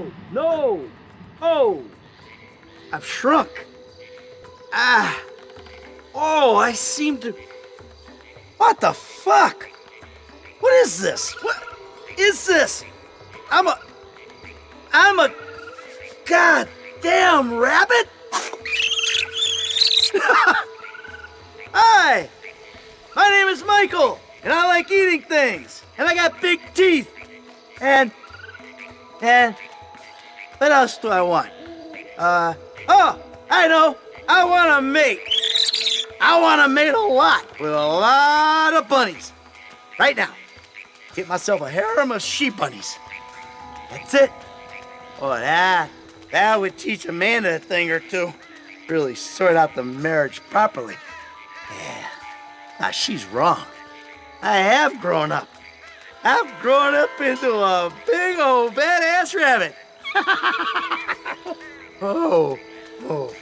No, no, oh, I've shrunk. Ah, oh, I seem to. What the fuck? What is this? What is this? I'm a. I'm a. Goddamn rabbit? Hi! My name is Michael, and I like eating things, and I got big teeth, and. and. What else do I want? Uh. Oh! I know! I want a mate! I want to mate a lot with a lot of bunnies. Right now. Get myself a harem of sheep bunnies. That's it. Oh, that. That would teach Amanda a thing or two. Really sort out the marriage properly. Yeah. Ah, she's wrong. I have grown up. I've grown up into a big old badass rabbit. oh, oh.